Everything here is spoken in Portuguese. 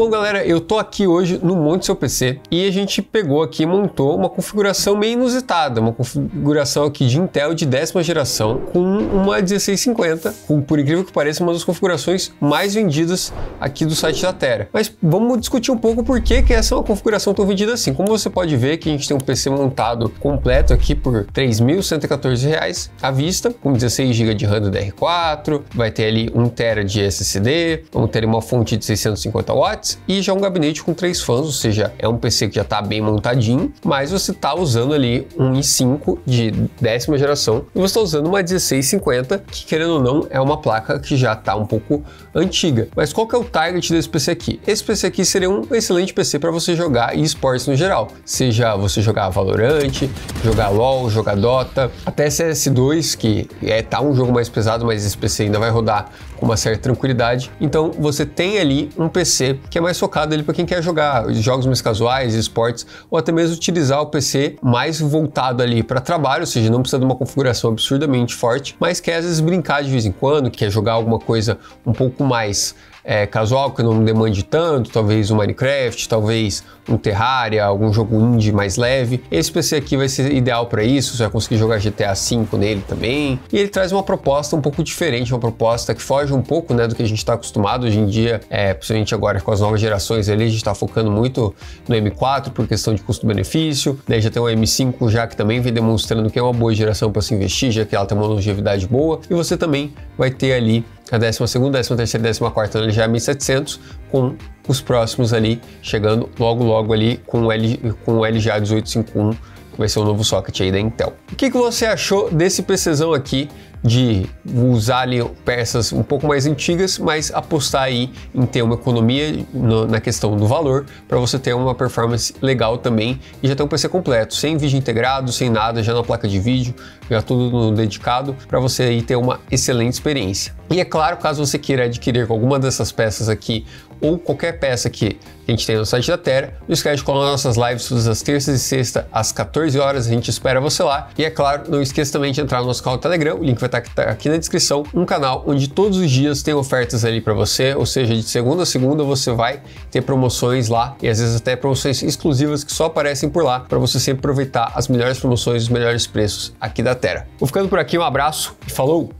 Bom, galera, eu tô aqui hoje no Monte Seu PC e a gente pegou aqui e montou uma configuração meio inusitada, uma configuração aqui de Intel de décima geração com uma 1650, com, por incrível que pareça, uma das configurações mais vendidas aqui do site da Terra. Mas vamos discutir um pouco por que, que essa é uma configuração tão vendida assim. Como você pode ver que a gente tem um PC montado completo aqui por R$ 3.114 à vista, com 16 GB de RAM DR4, vai ter ali 1 TB de SSD, vamos ter uma fonte de 650 watts e já um gabinete com três fãs, ou seja, é um PC que já está bem montadinho, mas você está usando ali um i5 de décima geração e você está usando uma 1650, que querendo ou não é uma placa que já está um pouco antiga. Mas qual que é o target desse PC aqui? Esse PC aqui seria um excelente PC para você jogar esportes no geral, seja você jogar Valorant, jogar LoL, jogar Dota, até CS2, que é tá um jogo mais pesado, mas esse PC ainda vai rodar com uma certa tranquilidade. Então você tem ali um PC que é mais focado ali para quem quer jogar jogos mais casuais, esportes, ou até mesmo utilizar o PC mais voltado ali para trabalho, ou seja, não precisa de uma configuração absurdamente forte, mas quer às vezes brincar de vez em quando, quer jogar alguma coisa um pouco mais é, casual, que não demande tanto, talvez um Minecraft, talvez um Terraria, algum jogo indie mais leve. Esse PC aqui vai ser ideal para isso, você vai conseguir jogar GTA V nele também. E ele traz uma proposta um pouco diferente, uma proposta que foge um pouco né, do que a gente está acostumado hoje em dia, é, principalmente agora com as novas gerações ali, a gente está focando muito no M4 por questão de custo-benefício, daí já tem o M5 já que também vem demonstrando que é uma boa geração para se investir, já que ela tem uma longevidade boa, e você também vai ter ali a 12 segunda, 13 terceira, 14 quarta já é 1700, com os próximos ali chegando logo logo ali com o, L, com o LGA 1851, que vai ser o novo socket aí da Intel. O que, que você achou desse PCzão aqui? De usar ali peças um pouco mais antigas, mas apostar aí em ter uma economia no, na questão do valor para você ter uma performance legal também e já ter um PC completo, sem vídeo integrado, sem nada, já na placa de vídeo, já tudo no dedicado para você aí ter uma excelente experiência. E é claro, caso você queira adquirir alguma dessas peças aqui ou qualquer peça que a gente tem no site da Terra, não esquece de colar nossas lives todas as terças e sexta às 14 horas, a gente espera você lá. E é claro, não esqueça também de entrar no nosso canal do Telegram, o link vai estar aqui na descrição, um canal onde todos os dias tem ofertas ali para você, ou seja, de segunda a segunda você vai ter promoções lá e às vezes até promoções exclusivas que só aparecem por lá para você sempre aproveitar as melhores promoções, os melhores preços aqui da Terra. Vou ficando por aqui, um abraço e falou!